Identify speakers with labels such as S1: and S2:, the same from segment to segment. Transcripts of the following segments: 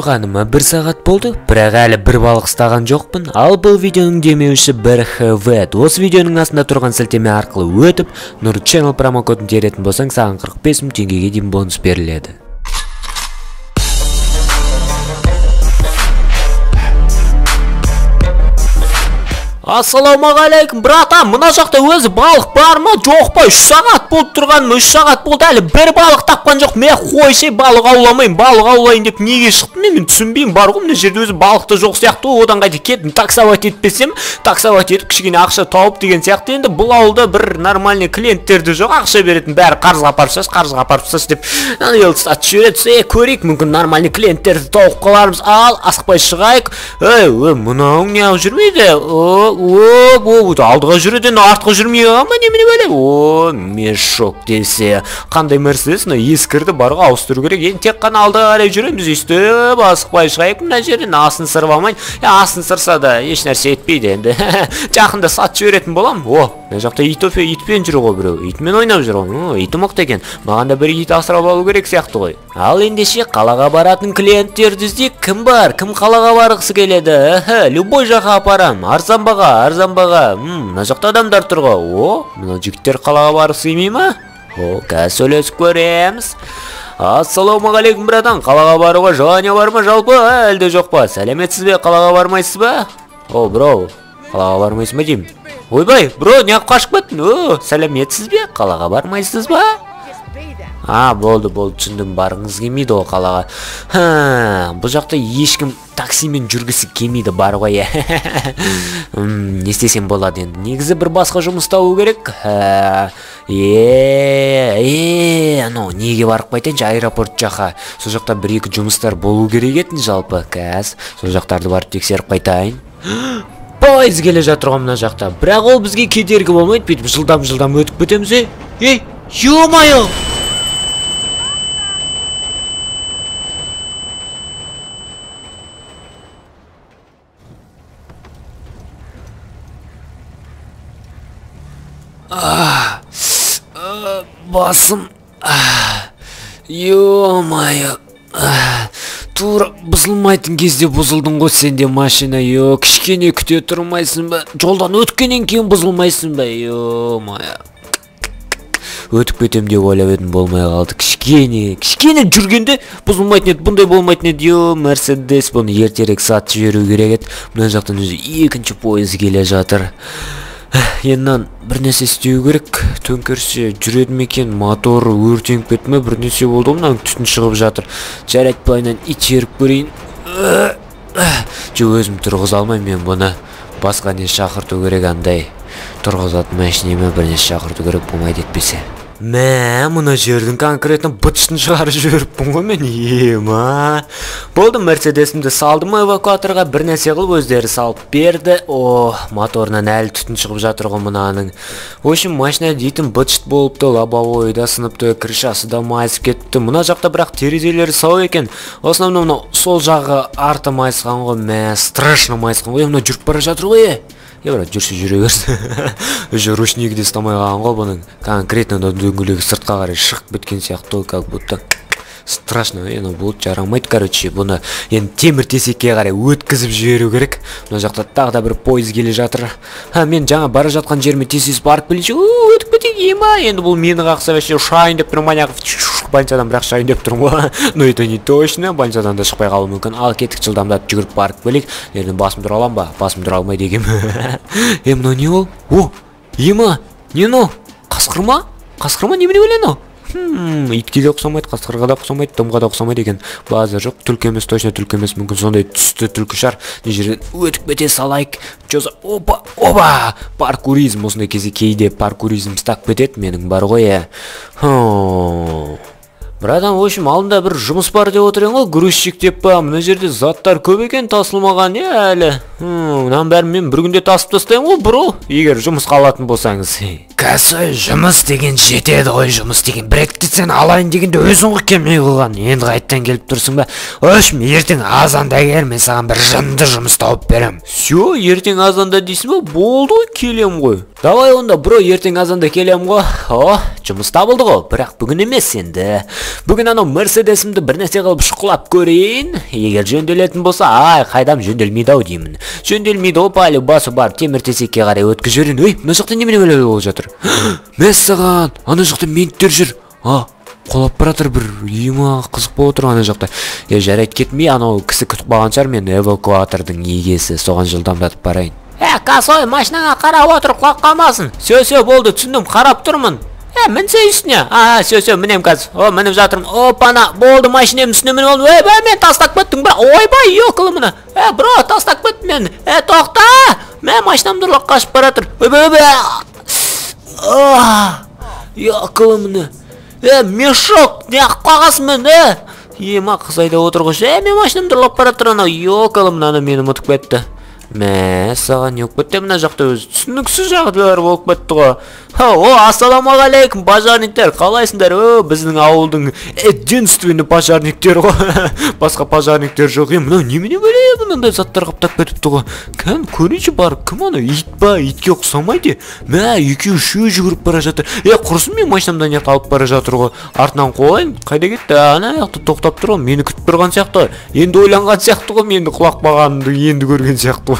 S1: тұрғаныма бір сағат болды. Бірақ әлі бір балық ұстаған жоқпын. Ал бұл видеоның демеушісі бір хвет осы видеоның астында тұрған сілтеме арқылы өтіп нұр channel промокодын теретін болсаң саған 45 мың теңгеге дейін бонус беріледі. Ассалаумағалейкум братан. Мына жақта өзі балық бар ма? Жоқ па? Үш сағат болып тұрғаным үш сағат болды. Әлі бір балық тапқан жоқ мен қойшы балық ауламаймын балық аулайын деп неге шықтым? Мен, мен түсінбеймін. Бар ғой мына жерде өзі балық та жоқ сияқты ғой. Одан қайта кеттім. Таксовать етпесем таксовать етіп кішкене ақша тауып деген сияқты. Енді бұл ауылда бір нормальный клиенттер де жоқ. Ақша беретін бәрі қарызға апарып тасташы қарызға апарып тасташы деп. Ұстатып жібереді. Е көрейік мүмкін нормальный клиенттерді тауып қалармыз. Ал асықпай шығайық. Ей мынауың неғып жүрмейді? О алдыға жүреді енді артқа жүрмей ма немене бәле? О мешок десе. Қандай мерседес мына ескірді бар ғой ауыстыру керек. Енді тек қана алдыға қарай жүреміз. Өйстіп асықпай шығайық мына жерден асын сырып алмайын асын сырса да ешнәрсе етпейді енді. Жақында сатып жіберетін боламын. О жақта ит итпен жүр ғой біреу итмен ойнап жүр ғой иті мықты екен маған да бір ит асырап алу керек сияқты ғой. Ал ендеше қалаға баратын клиенттерді іздейік. Кім бар кім қалаға барғысы келеді? Любой жаққа апарамын арзан баға арзан баға. Мына жақта адамдар тұр ғой. О мына жігіттер қалаға барғысы келмей ма? О қазір сөйлесіп көреміз. Ассалаумағалейкум братан. Қалаға баруға желание бар ма? Жалпы? Әлде жоқ па? Сәлеметсіз бе? Қалаға бармайсыз ба? О бро қалаға бармайсыз ба деймін. Ойбай бро неғып қашып кеттің? О сәлеметсіз бе? Қалаға бармайсыз ба? А болды болды түсіндім барғыңыз келмейді ғой қалаға. Бұл жақта ешкім таксимен жүргісі келмейді бар ғой иә. Не істесем болады енді. Негізі бір басқа жұмыс табу керек. Е анау неге барып қайтайыншы аэропорт жаққа? Сол жақта бір екі жұмыстар болу керек еді жалпы қазір сол жақтарды барып тексеріп қайтайын. Пойыз келе жатыр ғой мына жақта. Бірақ ол бізге кедергі болмайды бүйтіп жылдам жылдам өтіп кетеміз е? Ей е мое басым. Е-мое тура бұзылмайтын кезде бұзылдың ғой сен де машина. Е кішкене күте тұрмайсың ба? Жолдан өткеннен кейін бұзылмайсың ба? Е-мое өтіп кетем деп ойлап едім болмай қалды. Кішкене кішкене жүргенде бұзылмайтын еді бұндай болмайтын еді. Е мерседес бұны ертерек сатып жіберу керек еді. Мына жақтан өзі екінші пойыз келе жатыр. Енді бір нәрсе істеу керек. Төңкерсе жүреді ме екен моторы өртеніп кетті ме бір нәрсе болды ғой мынаның түтін шығып жатыр. Жарайды былайынан итеріп көрейін. Жоқ өзім тұрғыза алмаймын мен бұны. Басқа не шақырту керек андай? Тұрғызатын машинеме бір нәрсе шақырту керек болмайды етпесе мә мына жердің конкретно бытышын шығарып жіберіппін ғой мен. Ема болды мерседесімді салдым эвакуаторға бір нәрсе қылып өздері салып берді. О моторынан әлі түтін шығып жатыр ғой мынаның. В общем машина дейтін быт болыпты лобовойы да сыныпты крышасы да майысып кетті мына жақта бірақ терезелері сау екен. В основном мынау сол жағы арты майысқан ғой мә страшно майысқан ғой. Мынау жүріп бара жатыр ғой брат жүрсе жүре берсін. Уже ручнигі де ұстамай қалған ғой бұның. Конкретно дөңгелегі сыртқа қарай шығып кеткен сияқты как будто. Страшно енді бұл жарамайды короче. Бұны енді темір тесекке қарай өткізіп жіберу керек. Мына жақта тағы да бір пойыз келе жатыр. Ха мен жаңа бара жатқан жеріме тез тез барып келейінші. Өтіп кетейік ема енді бұл мені қақса вообще ұшайын деп тұрмын манағы больницадан бірақ шайын деп тұрмын ғой. Но это не точно. Больницадан да шықпай қалуы мүмкін. Ал кеттік жылдамдатып жүгіріп барып келейік. Енді басым тұра аламын ба? Басым тұра алмайды екенмін. Е мынау не ол? О ема не мынау қасқыр ма қасқыр ма немене бәле мынау итке де ұқсамайды қасқырға да ұқсамайды домға да ұқсамайды екен. Базар жоқ. Түлкі емес точно түлкі емес. Мүмкін сондай түсті түлкі шығар. Мына жерден өтіп кете салайық. Жоса опа опа! Паркуризм осындай кезде кейде паркуризм ұстап кетеді менің бар ғой иә братан в общем алдында бір жұмыс бар деп отыр едің ғой грузчик деп па? Мына жерде заттар көп екен тасылмаған иә әлі? Мынаның бәрін мен бір күнде тасып тастаймын ғой бро. Егер жұмысқа алатын болсаңыз. Кәсі жұмыс деген жетеді ғой жұмыс деген. Бір сен алайын дегенде өзің ғой келмей қойған енді қайттан келіп тұрсың ба? В общем ертең азанда кел мен саған бір жынды жұмыс тауып беремін все ертең азанда дейсің ба? Болды ғой келемін ғой. Давай онда бро ертең азанда келемін ғой. О жұмыс табылды ғой бірақ бүгін емес енді. Бүгін анау мерседесімді бір нәрсе қылып шұқылап көрейін. Егер жөнделетін болса ай қайдам жөнделмейді ау деймін. Жөнделмейді ғой басы бар темір тесекке қарай өткізіп жіберейін ой мына жақта немене болып жатыр? Мәссаған ана жақта менттер жүр. А құлап бара жатыр бір ема қызық болып отыр ана жақта. Е жарайды кетмей анау кісі күтіп қалған шығар мен эвакуатордың егесі соған жылдамдатып барайын. Ә косой машинаңа қарап отыр құлап қалмасын. Все все болды түсіндім қарап тұрмын. Ә мінсе үстіне а все все мінемін қазір о мініп жатырмын опана болды машинамның үстіне мініп алдым мен тастап кеттім бра ойбай екілі мына ә бро тастап кеттім мен ә тоқта мә машинамды ұрлап қашып бара жатыр ойбай ойбай екілі міне е мешок неғып қалғансың мен е ема қыз айдап отыр ғой е мен машинамды ұрлап бара жатыр анау екілі мені ұмытып кетті мә саған не болып кетті мына жақта өзі түсініксіз жағдайлар болып кетті ғой о ассалаумағалейкум пожарниктер қалайсыңдар о біздің ауылдың единственный пожарниктер ғой басқа пожарниктер жоқ е мынау немене бәле мынандай заттар қаптап кетіпті ғой кәдімгі көрейінші барып кім анау ит па итке ұқсамайды мә екеуі үшеуі жүгіріп бара жатыр е құрысын мен машинамды ана алып бара жатыр ғой артынан қуайын қайда кетті ана жақта тоқтап тұр ғой мені күтіп тұрған сияқты енді ойланған сияқты ғой менің құлап қалғанымды енді көрген сияқты ғой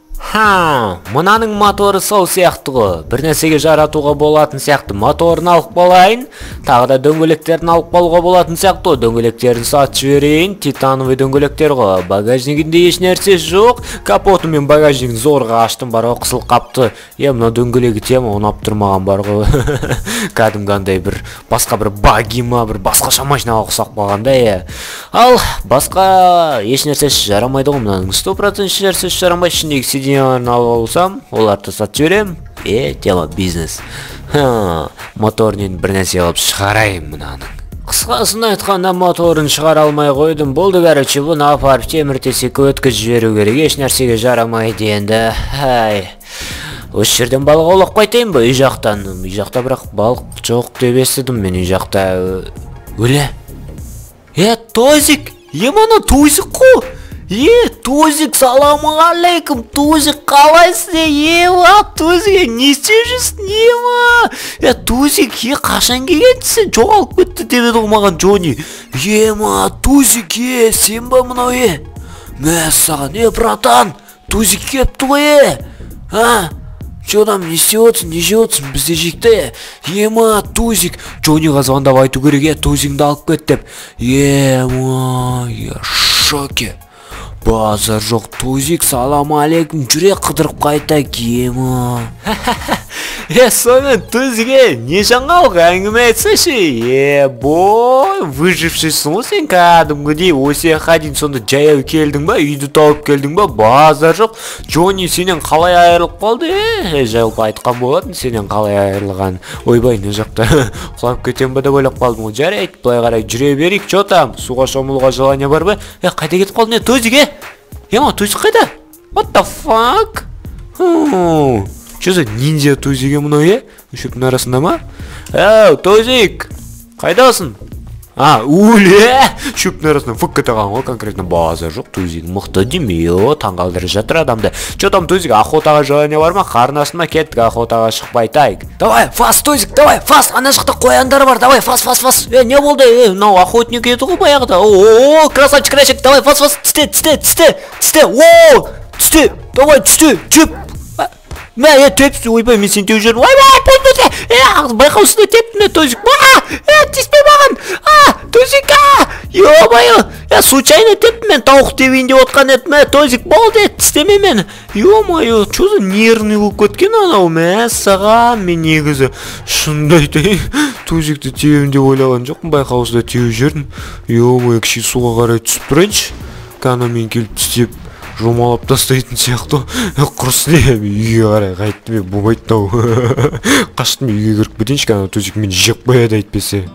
S1: ха мынаның моторы сол сияқты ғой. Бір нәрсеге жаратуға болатын сияқты. Моторын алып қалайын тағы да дөңгелектерін алып қалуға болатын сияқты дөңгелектерін сатып жіберейін титановый дөңгелектер ғой. Багажнигінде еш нәрсе жоқ. Капоты мен багажнигін зорға аштым бар ғой қысылып қапты. Е мына дөңгелегі тема ұнап тұр маған бар ғой. Кәдімгі бір басқа бір баги ма бір басқаша машинаға ұқсап қалғандай иә ал басқа еш нәрсесі жарамайды ғой мынаның. Сто процент еш нәрсесі жарамайды. Ішіндегі сиденьяларын алып алсам оларды сатып жіберемін е тема бизнес. Ха, моторын бір нәрсе қылып шығарайын мынаның қысқасын айтқанда моторын шығара алмай қойдым. Болды короче бұны апарып темір тесекке өткізіп жіберу керек. Еш нәрсеге жарамайды енді ай. Осы жерден балық аулап қайтайын ба үй жақтан? Үй жақта бірақ балық жоқ деп естідім мен үй жақта. Өле. Е тозик е мана тозик қой е тозик саламағалейкум тозик қалайсың е ема тозик не істеп жүрсің ема е тозик е қашан келгенсің жоғалып кетті деп еді ғой маған джонни. Ема тозик е сен ба мынау е? Мәссаған е братан тозик келіпті ғой е? А? Че там не істеп отырсың не жеп отырсың? Бізде жейік те ема тузик? Джонниға звондап айту керек е тузигіңді алып кет деп. Ема я шоке. Базар жоқ тузик салам алейкум. Жүрек қыдырып қайтайық ема е сонымен тузиге не жаңалық әңгіме айтсайшы е бой выжившийсің ғой сен кәдімгідей осы дейін сонда жаяу келдің ба үйді тауып келдің ба базар жоқ джонни сенен қалай айырылып қалды е жалпы айтқан болатын сенен қалай айырылғанын ойбай мына жақта құлап кетемін ба деп ойлап қалдым ғой жарайды былай қарай жүре берейік че там суға шомылуға желание бар ба е қайда кетіп қалдың е тузик е ема тузик қайда what the fuck? Че за ниндзя тузиге мынау е? Шөптің арасында ма? Әу тузик қайдасың а өле шөптің арасынан фк кете қалған ғой конкретно базар жоқ тузик мықты демей о таңғалдырып жатыр адамды че там тузик охотаға желание бар ма қарын ма кеттік охотаға шығып қайтайық давай фас тузик давай фас ана жақта қояндар бар давай фас фас фас. Е не болды е мынау охотник еді ғой баяғыда о красавчик красавчик давай фас фас тісте тісте тісте тісте о түсте давай түсте теп мә е тепсі ойбай мен сені теуіп жүрмін ойбай е байқаусызда тепті тозик е тиіспе маған а тозик а е е случайно тепті мен тауық тебейін деп отқан едім мә тозик болды тістеме мені е мое че за нервный болып кеткен анау мәссаған мен негізі шынымды айтайын тозикті тебемін деп ойлаған жоқпын байқаусызда теуіп жібердім е суға қарай түсіп тұрайыншы канамен келіп тістеп жұмалап тастайтын сияқты. Құрысын е үйге қарай қайттым е болмайды мынау қаштым үйге кіріп кетейінші ана төсек мені жеп қояды әйтпесе.